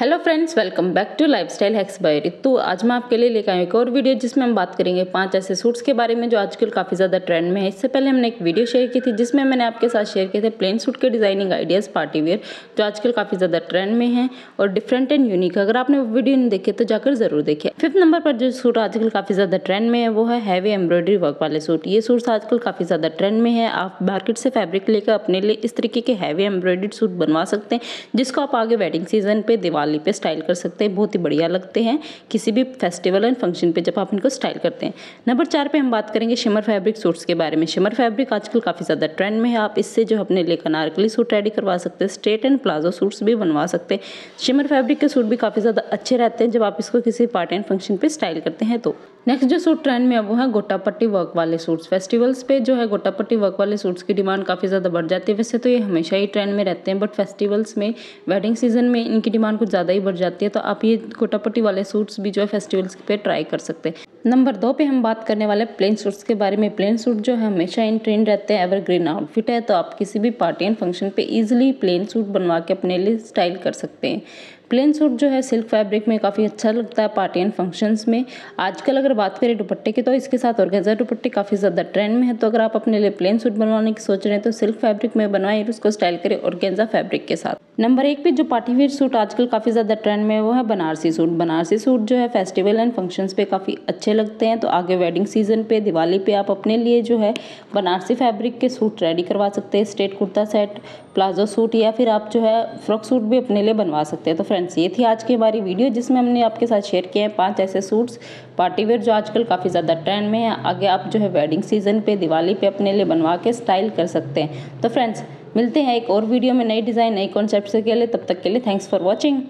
Hello friends welcome back to lifestyle hacks by तो आज मैं आपके लिए लेकर आई एक और वीडियो जिसमें हम बात करेंगे पाँच ऐसे सूट्स के बारे में जो आजकल काफ़ी ज़्यादा ट्रेंड में है। इससे पहले हमने एक वीडियो शेयर की थी जिसमें मैंने आपके साथ शेयर किए थे प्लेन सूट के डिज़ाइनिंग आइडियाज़ पार्टी वेयर जो आजकल काफ़ी ज़्यादा ट्रेंड में है और डिफरेंट एंड यूनिक अगर आपने वो वीडियो नहीं देखे तो जाकर ज़रूर देखिए। फिफ्थ नंबर पर जो सूट आजकल काफ़ी ज़्यादा ट्रेंड में है, वो है हैवी एम्ब्रॉयडरी वर्क वाले सूट ये सूट्स आजकल काफ़ी ज़्यादा ट्रेंड में है। आप मार्केट से फैब्रिक लेकर अपने लिए इस तरीके के हैवी एम्ब्रॉयडरी सूट बनवा सकते हैं, जिसको आप आगे वेडिंग सीज़न पर दिवाली पे स्टाइल कर सकते हैं, बहुत ही बढ़िया लगते हैं। किसी भी फेस्टिवल एंड फ़ंक्शन पे जब आप इनको स्टाइल करते हैं। नंबर चार पे हम बात करेंगे शिमर फैब्रिक सूट्स के बारे में। शिमर फैब्रिक आजकल काफ़ी ज़्यादा ट्रेंड में है, आप इससे जो अपने लिए अनारकली सूट रेडी करवा सकते हैं स्ट्रेट एंड प्लाजो सूट्स भी बनवा सकते हैं। शिमर फैब्रिक के सूट भी काफ़ी ज़्यादा अच्छे रहते हैं, जब आप इसको किसी पार्टी एंड फ़ंक्शन पर स्टाइल करते हैं तो। नेक्स्ट जो सूट ट्रेंड में है वो है गोटा पट्टी वर्क वाले सूट्स फेस्टिवल्स पे जो है गोटा पट्टी वर्क वाले सूट्स की डिमांड काफ़ी ज़्यादा बढ़ जाती है। वैसे तो ये हमेशा ही ट्रेंड में रहते हैं बट फेस्टिवल्स में वेडिंग सीज़न में इनकी डिमांड कुछ ज़्यादा ही बढ़ जाती है तो आप ये गोटा पट्टी वाले सूट्स भी जो है फेस्टिवल्स पे ट्राई कर सकते हैं। नंबर दो पे हम बात करने वाले प्लेन सूट्स के बारे में. प्लेन सूट जो है, हमेशा इन ट्रेंड रहते हैं एवरग्रीन आउटफिट है तो आप किसी भी पार्टी एंड फ़ंक्शन पे इजीली प्लेन सूट बनवा के अपने लिए स्टाइल कर सकते हैं। प्लेन सूट जो है सिल्क फैब्रिक में काफ़ी अच्छा लगता है पार्टी एंड फ़ंक्शंस में। आजकल अगर बात करें दुपट्टे की तो इसके साथ ऑर्गेजा दुपट्टे काफ़ी ज़्यादा ट्रेंड में है। तो अगर आप अपने लिए प्लेन सूट बनवाने की सोच रहे हैं तो सिल्क फैब्रिक में बनवाएँ उसको स्टाइल करें औरगेंजा फैब्रिक के साथ। नंबर एक पे जो पार्टी वेयर सूट आजकल काफ़ी ज़्यादा ट्रेंड में है, वो है बनारसी सूट। बनारसी सूट जो है फेस्टिवल एंड फ़ंक्शंस पे काफ़ी अच्छे लगते हैं तो आगे वेडिंग सीज़न पे, दिवाली पे आप अपने लिए जो है बनारसी फैब्रिक के सूट रेडी करवा सकते हैं straight kurta set palazzo suit या फिर आप जो है फ्रॉक सूट भी अपने लिए बनवा सकते हैं। तो फ्रेंड्स ये थी आज की हमारी वीडियो जिसमें हमने आपके साथ शेयर किए हैं पाँच ऐसे सूट्स पार्टी वेयर जो आजकल काफ़ी ज़्यादा ट्रेंड में है। आगे आप जो है वेडिंग सीज़न पे, दिवाली पे अपने लिए बनवा के स्टाइल कर सकते हैं। तो फ्रेंड्स मिलते हैं एक और वीडियो में नई डिज़ाइन नई कॉन्सेप्ट के लिए तब तक के लिए थैंक्स फॉर वॉचिंग